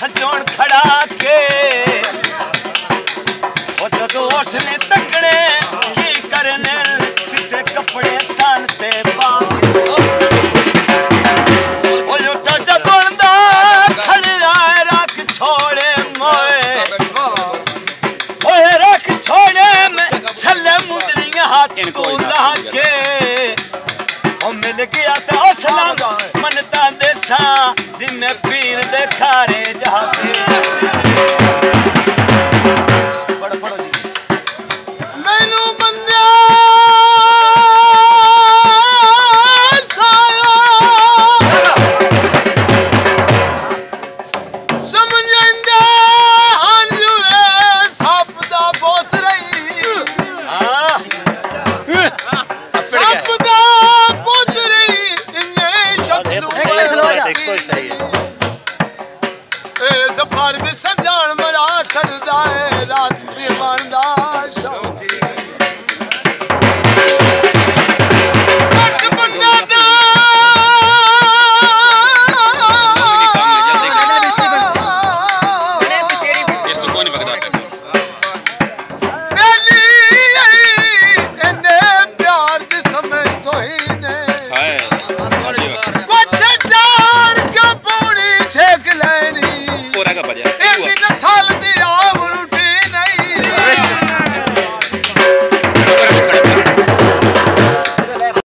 ਸਜਣ ਖੜਾ ਕੇ। ਉਹ ਜਦੋਂ ਉਸਨੇ ਤੱਕਣੇ ਕੀ ਕਰਨੇ? ਚਿੱਟੇ ਕੱਪੜੇ ਤਨ ਤੇ ਪਾ ਉਹ ਜੋ ਚਾਚਾ ਬਣਦਾ ਖੜਿਆ ਰੱਖ ਛੋੜੇ ਮੋਏ। ਓਏ ਰੱਖ ਛੋੜੇ ਮੈਂ ਛੱਲੇ ਮੁੰਦਰੀਆਂ ਹੱਥ ਤੋਂ ਲਾ ਕੇ। ਉਹ ਮਿਲ ਗਿਆ ਤਾਂ ਅਸਲਮ ਮਨਤਾ ਦੇ ਸਾਂ ਦੀ ਮੈਂ ਪੀਰ ਦੇ ਖਾਰੇ ਜਾ ਕੇ ਪੜ ਪੜੋ ਜੀ। ਮੈਨੂੰ ਬੰਦਿਆ ਸਾਇਆ ਸਮਝ ਜਾਂਦਾ ਹੰਝੂਏ ਸੱਪ ਦਾ ਬੋਤ ਰਹੀ। ਹਾਂ। ਸੱਪ ਦਾ ਬੋਤ ਰਹੀ। ਇੰਨੇ ਸ਼ਕਲ ਇੱਕੋ ਸਹੀ هي ز پاري سڄان مر آ ڇڙداي رات دي وندا شوقي اس بندا دا اڙي ٻچيري اس تو por acá para allá. Eh,